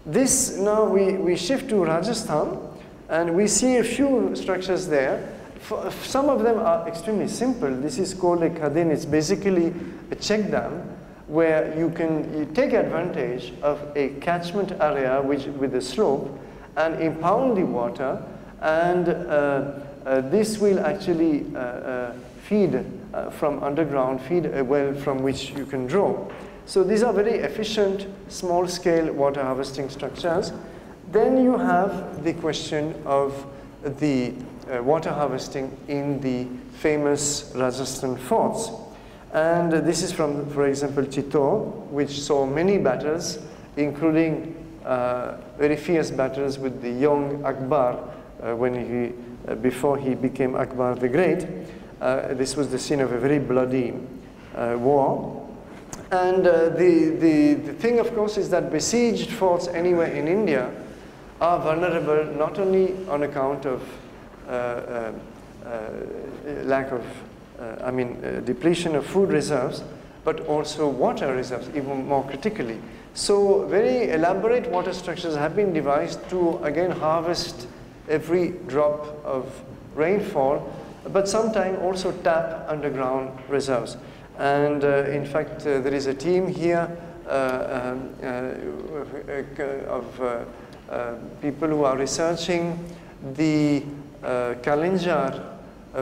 This now we, we shift to Rajasthan and we see a few structures there. some of them are extremely simple. This is called a khadin. It's basically a check dam where you can you take advantage of a catchment area which, with a slope and impound the water and uh, uh, this will actually uh, uh feed uh, from underground, feed a well from which you can draw. So these are very efficient small-scale water harvesting structures. Then you have the question of the uh, water harvesting in the famous Rajasthan forts. And this is from, for example, Chittor, which saw many battles, including uh, very fierce battles with the young Akbar uh, when he, uh, before he became Akbar the Great. This was the scene of a very bloody war. And uh, the, the, the thing, of course, is that besieged forts anywhere in India are vulnerable not only on account of uh, uh, lack of, I mean, uh, depletion of food reserves, but also water reserves, even more critically. So very elaborate water structures have been devised to, again, harvest every drop of rainfall, but sometimes also tap underground reserves. And uh, in fact, uh, there is a team here uh, um, of people who are researching the Kalinjar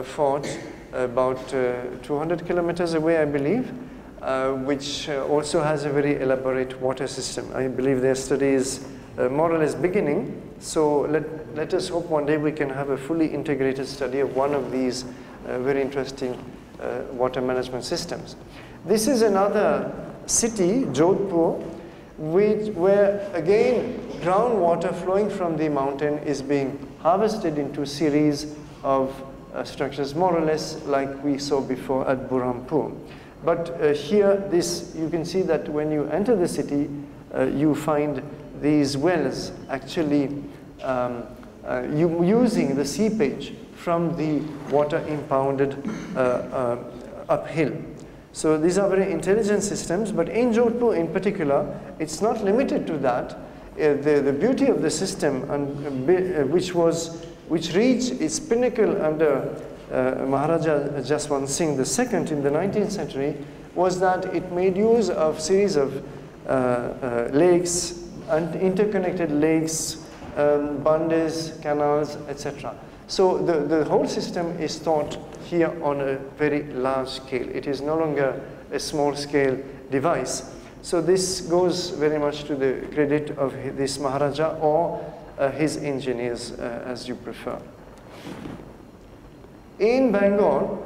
fort about 200 kilometers away, I believe, uh, which uh, also has a very elaborate water system. I believe their study is uh, more or less beginning. So let, let us hope one day we can have a fully integrated study of one of these very interesting uh, water management systems. This is another city, Jodhpur, which, where again groundwater flowing from the mountain is being harvested into series of uh, structures, more or less like we saw before at Burhanpur. But uh, here, this you can see that when you enter the city, uh, you find these wells actually um, uh, using the seepage from the water impounded uh, uh, uphill. So these are very intelligent systems, but in Jodhpur in particular, it's not limited to that. The, the beauty of the system, and, which, was, which reached its pinnacle under uh, Maharaja Jaswant Singh II in the 19th century was that it made use of series of uh, uh, lakes, and interconnected lakes, um, bandes, canals, etc. So the, the whole system is thought here on a very large scale. It is no longer a small scale device. So this goes very much to the credit of this Maharaja or his engineers, uh, as you prefer. In Bengal,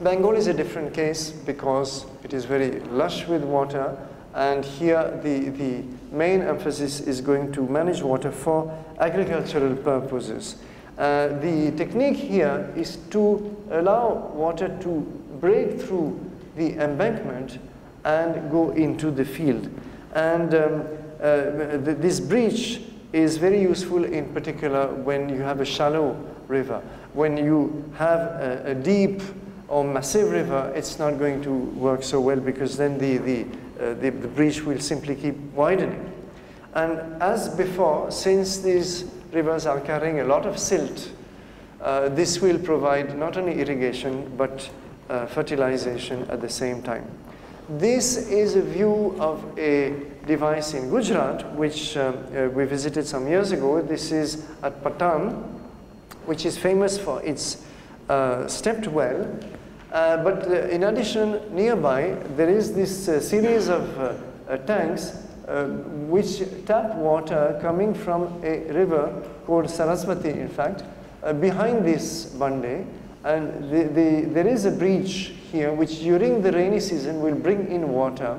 Bengal is a different case because it is very lush with water and here the, the main emphasis is going to manage water for agricultural purposes. Uh, the technique here is to allow water to break through the embankment and go into the field. And um, uh, th this breach is very useful in particular when you have a shallow river. When you have a, a deep or massive river, it's not going to work so well because then the, the, uh, the, the breach will simply keep widening. And as before, since these rivers are carrying a lot of silt, uh, this will provide not only irrigation but uh, fertilization at the same time. This is a view of a device in Gujarat, which um, uh, we visited some years ago. This is at Patan, which is famous for its uh, stepped well. Uh, but uh, in addition, nearby, there is this uh, series of uh, tanks which tap water coming from a river called Saraswati, in fact, behind this bande. And the, the, there is a breach here which during the rainy season will bring in water.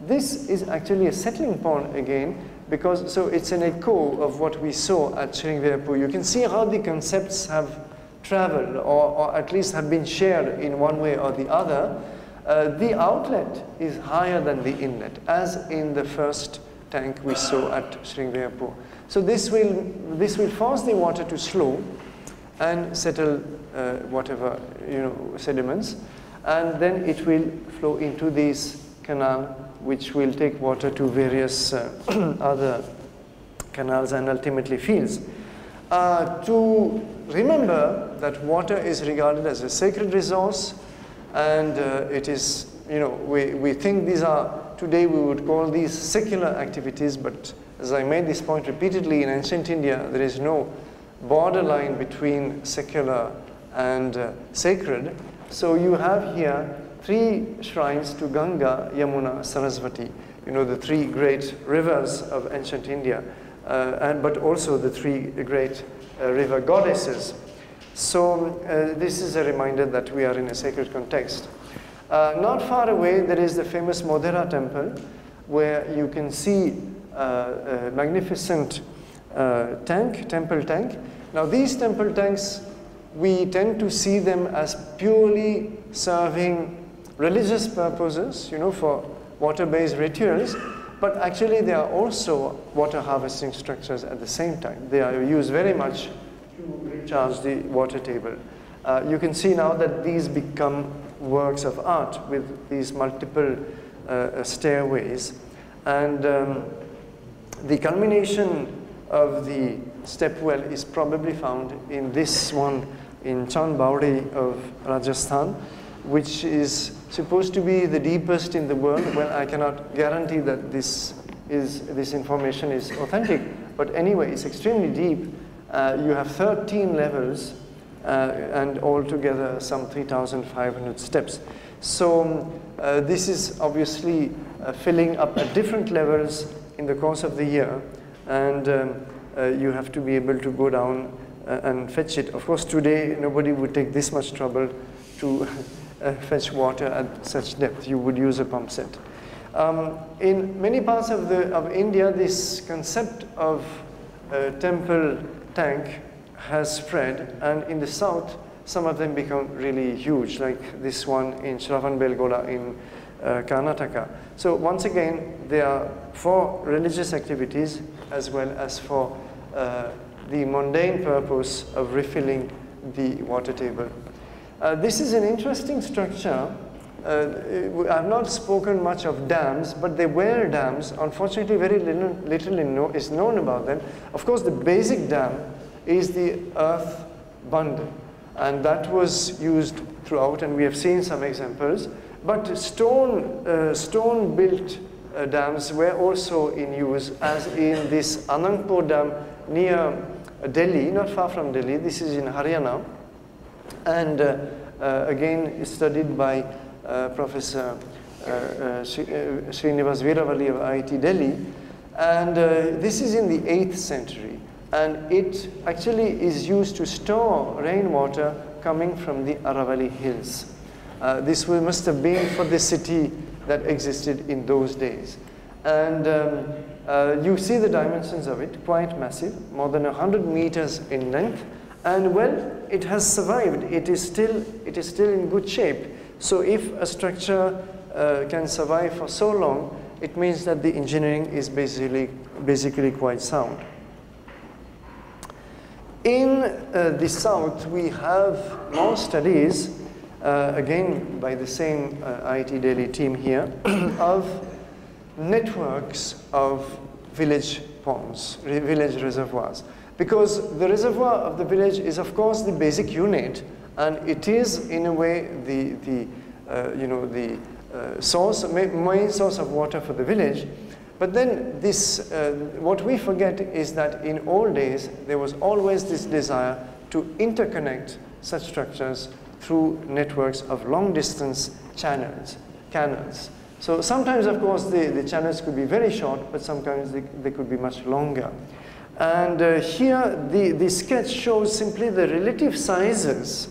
This is actually a settling pond again because so it's an echo of what we saw at Sringaverapura. You can see how the concepts have traveled or, or at least have been shared in one way or the other. Uh, the outlet is higher than the inlet as in the first tank we saw at Sringaverapura. So this will, this will force the water to slow and settle uh, whatever you know, sediments and then it will flow into this canal which will take water to various uh, other canals and ultimately fields. Uh, to remember that water is regarded as a sacred resource and uh, it is, you know, we, we think these are, today we would call these secular activities, but as I made this point repeatedly in ancient India, there is no borderline between secular and uh, sacred. So you have here three shrines to Ganga, Yamuna, Saraswati, you know, the three great rivers of ancient India, uh, and, but also the three great uh, river goddesses. So uh, this is a reminder that we are in a sacred context. Uh, not far away, there is the famous Modhera temple, where you can see uh, a magnificent uh, tank, temple tank. Now these temple tanks we tend to see them as purely serving religious purposes, you know, for water-based rituals, but actually they are also water harvesting structures at the same time. They are used very much to recharge the water table. Uh, you can see now that these become works of art with these multiple uh, stairways. And um, the culmination of the step well is probably found in this one in Chand of Rajasthan, which is supposed to be the deepest in the world. Well, I cannot guarantee that this, is, this information is authentic, but anyway, it's extremely deep. Uh, you have 13 levels uh, and altogether some 3,500 steps. So um, uh, this is obviously uh, filling up at different levels in the course of the year, and um, uh, you have to be able to go down uh, and fetch it. Of course, today nobody would take this much trouble to uh, fetch water at such depth. You would use a pump set. Um, in many parts of, the, of India, this concept of temple tank has spread, and in the south, some of them become really huge, like this one in Shravanabelagola in uh, Karnataka. So once again, they are for religious activities as well as for uh, the mundane purpose of refilling the water table. Uh, this is an interesting structure. Uh, I've not spoken much of dams, but they were dams. Unfortunately, very little, little is known about them. Of course, the basic dam is the earth bundle. And that was used throughout, and we have seen some examples. But stone, uh, stone-built uh, dams were also in use, as in this Anangpur Dam near Delhi, not far from Delhi. This is in Haryana. And uh, uh, again, studied by uh, Professor Srinivas Veeravalli of IIT Delhi. And this is in the 8th century. And it actually is used to store rainwater coming from the Aravalli Hills. Uh, this must have been for the city that existed in those days. And um, uh, you see the dimensions of it, quite massive, more than 100 meters in length. And well, it has survived. It is still, it is still in good shape. So if a structure uh, can survive for so long, it means that the engineering is basically, basically quite sound. In uh, the south, we have more studies, uh, again by the same uh, IIT Delhi team here, of networks of village ponds, village reservoirs. Because the reservoir of the village is, of course, the basic unit, and it is, in a way, the, the, uh, you know, the uh, source, main source of water for the village. But then this, uh, what we forget is that in old days, there was always this desire to interconnect such structures through networks of long distance channels, canals. So sometimes, of course, the, the channels could be very short, but sometimes they, they could be much longer. And uh, here, the, the sketch shows simply the relative sizes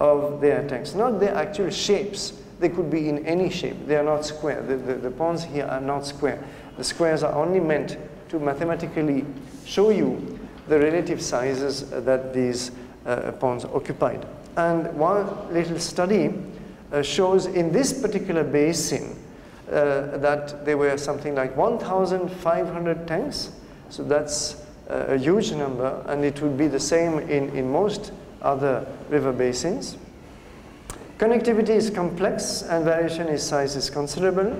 of their tanks, not their actual shapes. They could be in any shape. They are not square. The, the, the ponds here are not square. The squares are only meant to mathematically show you the relative sizes that these uh, ponds occupied. And one little study uh, shows in this particular basin uh, that there were something like 1,500 tanks. So that's a huge number, and it would be the same in, in most other river basins. Connectivity is complex and variation in size is considerable.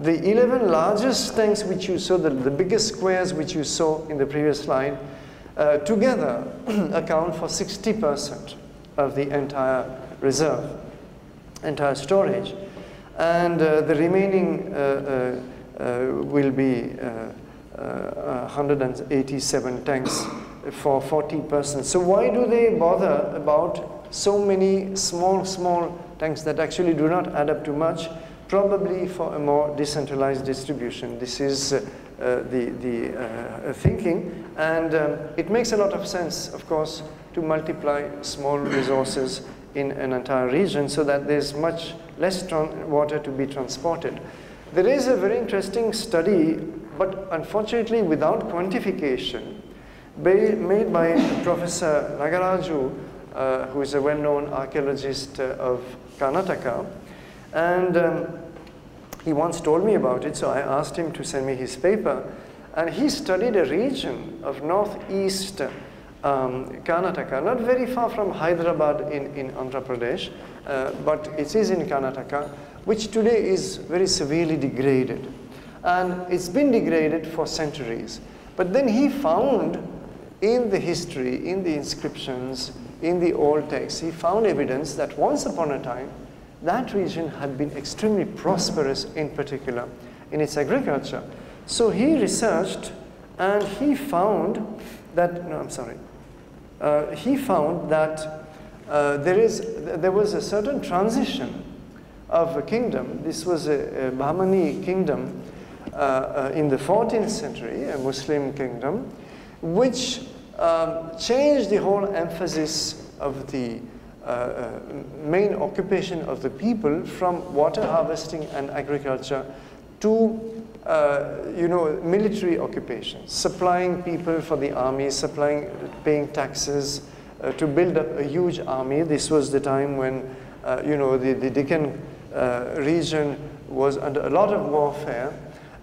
The 11 largest tanks which you saw, the, the biggest squares which you saw in the previous slide, uh, together account for 60% of the entire reserve, entire storage. And uh, the remaining uh, uh, uh will be 187 uh, tanks for 40 persons. So why do they bother about so many small, small tanks that actually do not add up to much? Probably for a more decentralized distribution. This is uh, uh, the, the uh, thinking. And um, it makes a lot of sense, of course, to multiply small resources in an entire region so that there's much less water to be transported. There is a very interesting study but unfortunately without quantification, made by Professor Nagaraju, uh, who is a well-known archaeologist uh, of Karnataka. And um, he once told me about it, so I asked him to send me his paper. And he studied a region of northeast um, Karnataka, not very far from Hyderabad in, in Andhra Pradesh, uh, but it is in Karnataka, which today is very severely degraded and it's been degraded for centuries. But then he found in the history, in the inscriptions, in the old texts, he found evidence that once upon a time, that region had been extremely prosperous in particular in its agriculture. So he researched and he found that, no, I'm sorry, uh, he found that uh, there, is, there was a certain transition of a kingdom. This was a, a Bahmani kingdom in the 14th century, a Muslim kingdom, which um, changed the whole emphasis of the uh, uh, main occupation of the people from water harvesting and agriculture to uh, you know, military occupations, supplying people for the army, supplying, paying taxes uh, to build up a huge army. This was the time when, uh, you know, the, the Deccan region was under a lot of warfare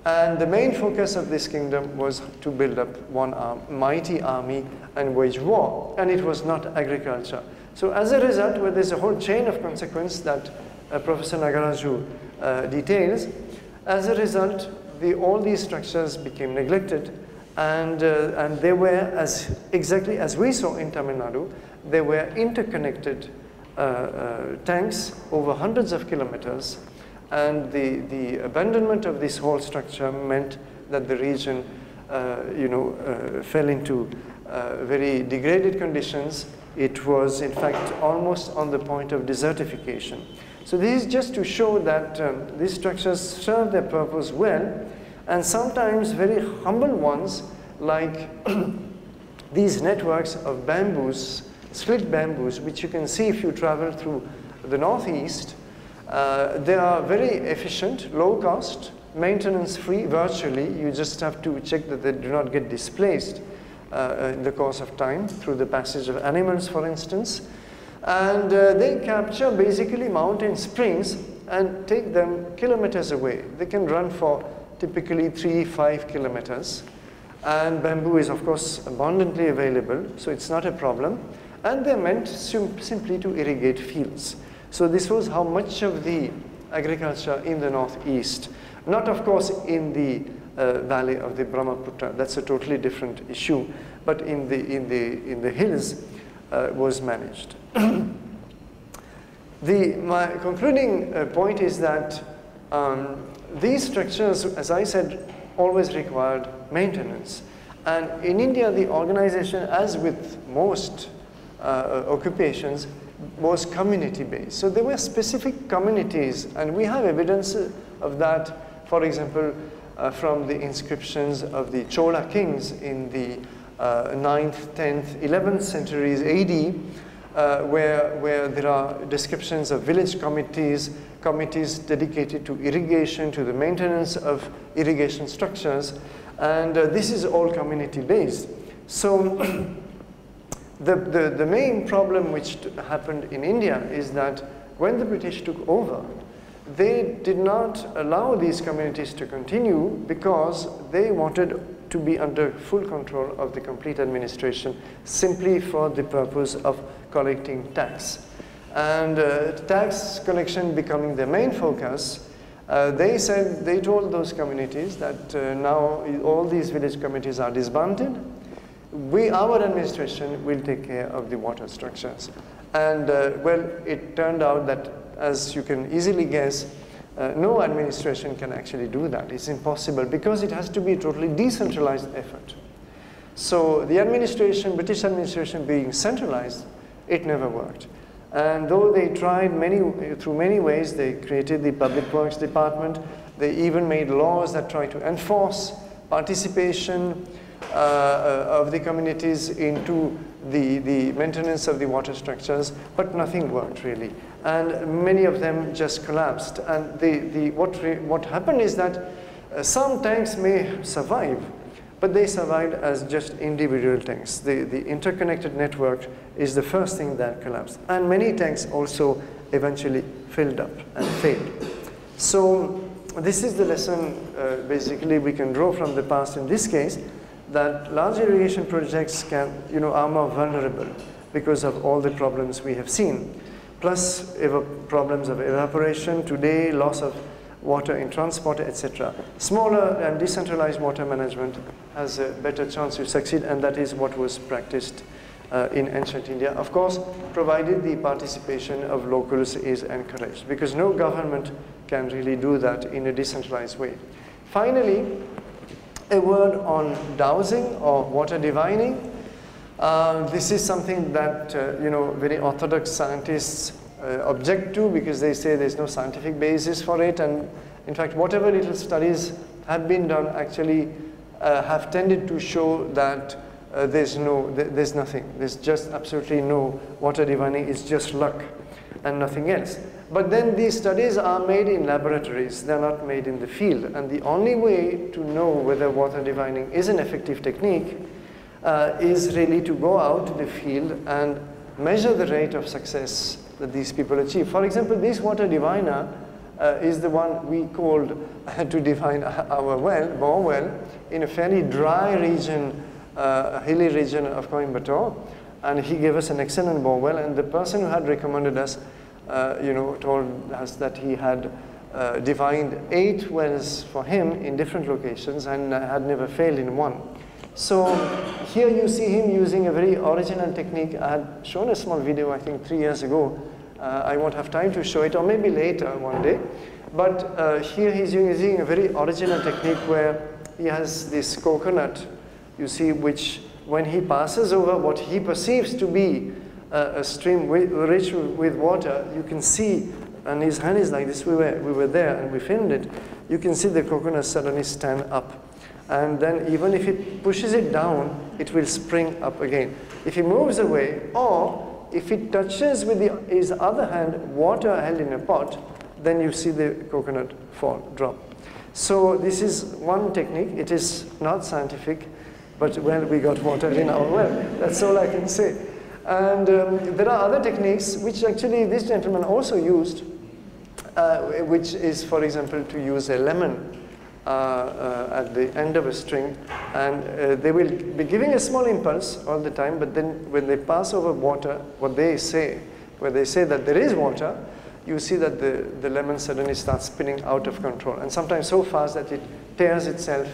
and the main focus of this kingdom was to build up one arm, mighty army and wage war. And it was not agriculture. So as a result, well, there's a whole chain of consequence that uh, Professor Nagaraju uh, details. As a result, the, all these structures became neglected And, uh, and they were, as, exactly as we saw in Tamil Nadu, they were interconnected uh, uh, tanks over hundreds of kilometers. And the, the abandonment of this whole structure meant that the region uh, you know, uh, fell into uh, very degraded conditions. It was, in fact, almost on the point of desertification. So this is just to show that um, these structures serve their purpose well, and sometimes very humble ones, like these networks of bamboos, split bamboos, which you can see if you travel through the northeast. Uh, they are very efficient, low cost, maintenance free virtually. You just have to check that they do not get displaced uh, in the course of time through the passage of animals, for instance. And uh, they capture basically mountain springs and take them kilometers away. They can run for typically three, five kilometers. And bamboo is, of course, abundantly available, so it's not a problem. And they're meant sim simply to irrigate fields. So this was how much of the agriculture in the northeast, not of course in the uh, valley of the Brahmaputra, that's a totally different issue, but in the, in the, in the hills uh, was managed. the, my concluding uh, point is that um, these structures, as I said, always required maintenance. And in India, the organization, as with most uh, occupations, was community-based. So there were specific communities, and we have evidence of that, for example, uh, from the inscriptions of the Chola kings in the uh, 9th, 10th, 11th centuries AD, uh, where, where there are descriptions of village committees, committees dedicated to irrigation, to the maintenance of irrigation structures, and uh, this is all community-based. So the, the, the main problem which happened in India is that when the British took over, they did not allow these communities to continue because they wanted to be under full control of the complete administration simply for the purpose of collecting tax. And uh, tax collection becoming their main focus, uh, they said, they told those communities that uh, now all these village committees are disbanded. We, our administration will take care of the water structures. And uh, well, it turned out that as you can easily guess, uh, no administration can actually do that. It's impossible because it has to be a totally decentralized effort. So the administration, British administration being centralized, it never worked. And though they tried many, through many ways, they created the Public Works Department, they even made laws that try to enforce participation of the communities into the, the maintenance of the water structures, but nothing worked really and many of them just collapsed. And the, the, what, what happened is that uh, some tanks may survive, but they survived as just individual tanks. The, the interconnected network is the first thing that collapsed. And many tanks also eventually filled up and failed. So this is the lesson uh, basically we can draw from the past in this case, that large irrigation projects can, you know, are more vulnerable because of all the problems we have seen plus problems of evaporation, today loss of water in transport, etc. Smaller and decentralized water management has a better chance to succeed, and that is what was practiced uh, in ancient India. Of course, provided the participation of locals is encouraged, because no government can really do that in a decentralized way. Finally, a word on dowsing or water divining. Uh, this is something that uh, you know very orthodox scientists uh, object to because they say there's no scientific basis for it. And in fact whatever little studies have been done actually uh, have tended to show that uh, there's no th there's nothing. There's just absolutely no water divining. It's just luck and nothing else but then these studies are made in laboratories they're not made in the field and the only way to know whether water divining is an effective technique uh, is really to go out to the field and measure the rate of success that these people achieve. For example, this water diviner uh, is the one we called to divine our well, bore well, in a fairly dry region, uh, hilly region of Coimbatore. And he gave us an excellent bore well, and the person who had recommended us, uh, you know, told us that he had uh, divined eight wells for him in different locations and had never failed in one. So here you see him using a very original technique. I had shown a small video, I think, three years ago. Uh, I won't have time to show it, or maybe later one day. But uh, here he's using a very original technique where he has this coconut, you see, which when he passes over what he perceives to be a, a stream rich with water, you can see, and his hand is like this, we were, we were there and we filmed it, you can see the coconut suddenly stand up. And then even if he pushes it down, it will spring up again. If he moves away, or if it touches with the, his other hand water held in a pot, then you see the coconut fall, drop. So this is one technique. It is not scientific, but well, we got water in our well. That's all I can say. And um, there are other techniques which actually this gentleman also used, uh, which is, for example, to use a lemon uh, uh, at the end of a string, and uh, they will be giving a small impulse all the time, but then when they pass over water, what they say, where they say that there is water, you see that the, the lemon suddenly starts spinning out of control, and sometimes so fast that it tears itself,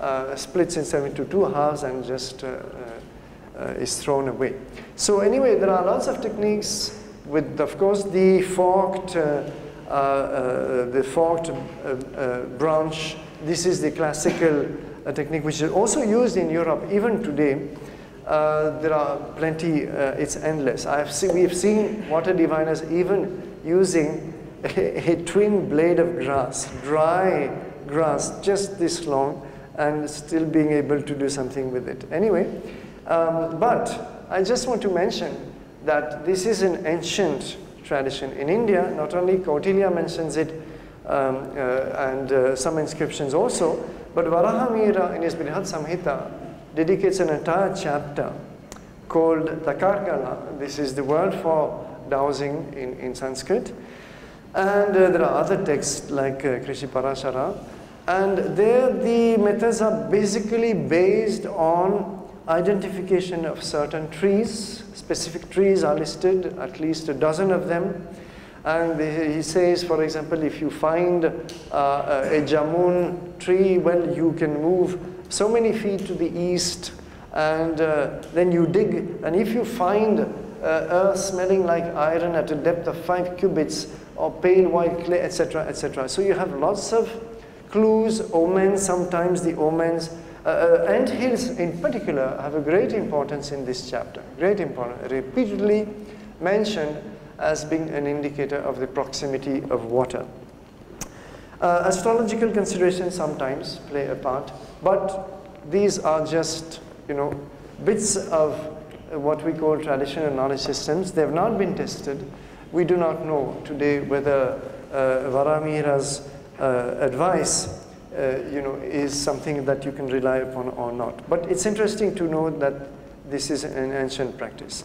uh, splits itself into two halves and just uh, is thrown away. So anyway, there are lots of techniques with, of course, the forked, uh, uh, the forked branch. This is the classical technique which is also used in Europe even today. Uh, there are plenty, uh, it's endless. Seen, we've seen water diviners even using a, a, twin blade of grass, dry grass, just this long, and still being able to do something with it. Anyway, um, but I just want to mention that this is an ancient tradition. In India, not only Kautilya mentions it, um, uh, and uh, some inscriptions also, but Varahamihira in his Brihad Samhita dedicates an entire chapter called Dakargala. This is the word for dowsing in, in Sanskrit. And uh, there are other texts like uh, Krishi Parashara. And there the methods are basically based on identification of certain trees. Specific trees are listed, at least a dozen of them. And he says, for example, if you find uh, a jamun tree, well, you can move so many feet to the east, and uh, then you dig. And if you find uh, earth smelling like iron at a depth of five cubits, or pale white clay, etc., etc. So you have lots of clues, omens, sometimes the omens uh, ant hills in particular have a great importance in this chapter, great importance, repeatedly mentioned as being an indicator of the proximity of water. Uh, astrological considerations sometimes play a part, but these are just, you know, bits of what we call traditional knowledge systems. They have not been tested. We do not know today whether uh, uh, advice Uh, you know, is something that you can rely upon or not. But it's interesting to know that this is an ancient practice.